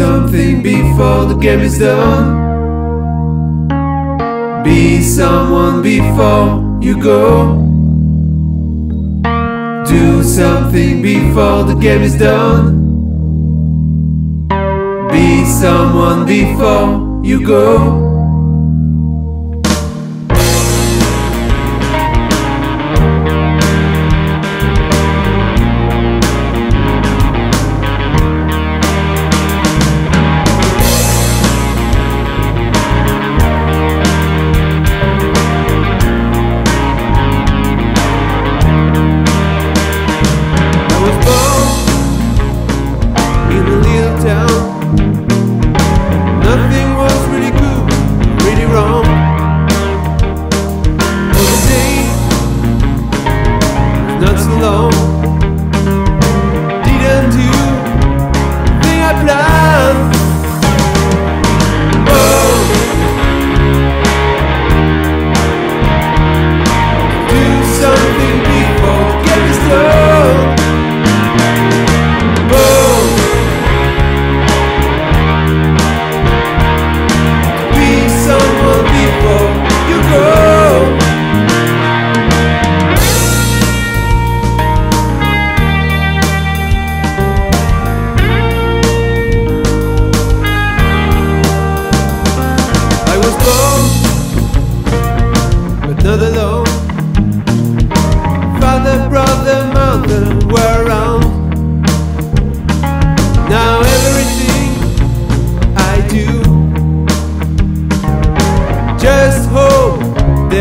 something before the game is done. Be someone before you go. Do something before the game is done. Be someone before you go.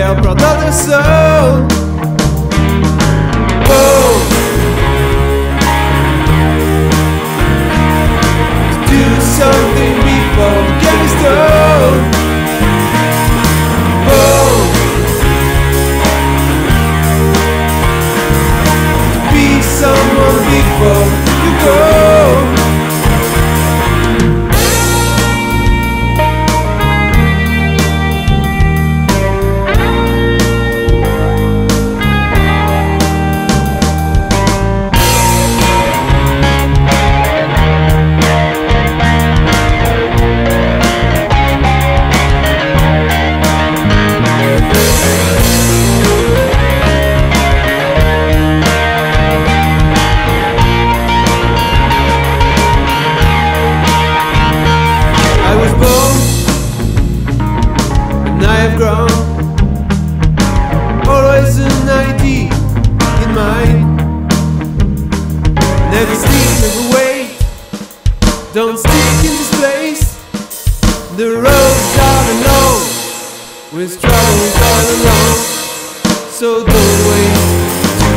meu proteção é The roads are alone. With struggles all alone. So don't wait to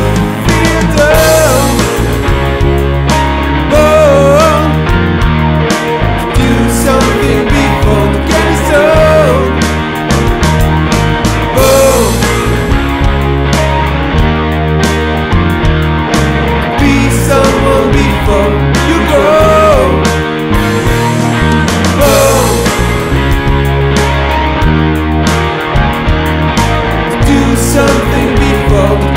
feel down Oh Do something before Oh Be someone before something before.